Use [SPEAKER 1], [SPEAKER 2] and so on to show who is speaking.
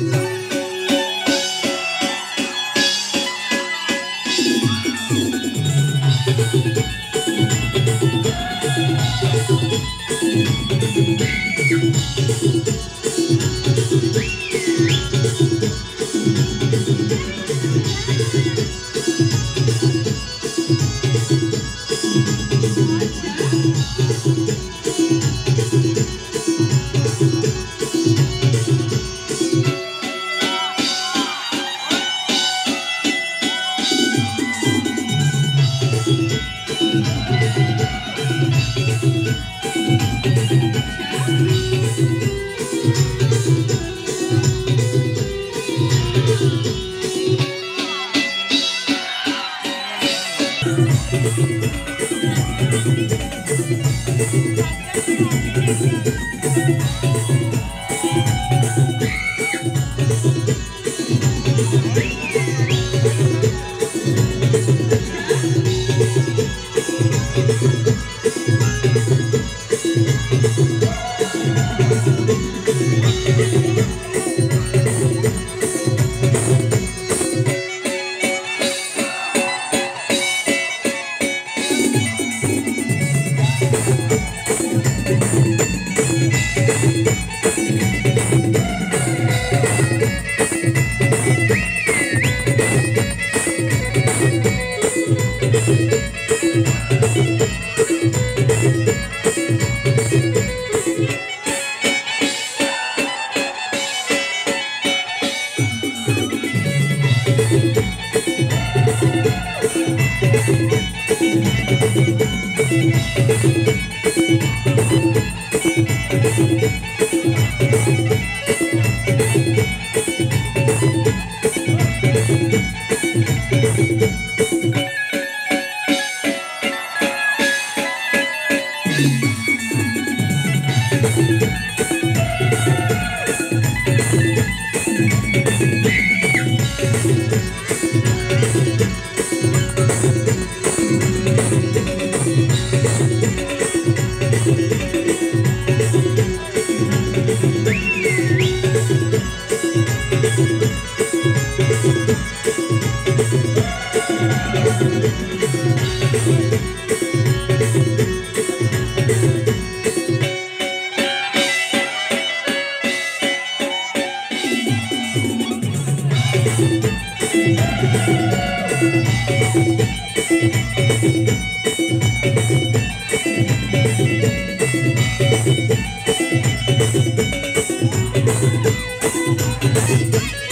[SPEAKER 1] love. Thank you.
[SPEAKER 2] Thank you.
[SPEAKER 3] Thank you.